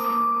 you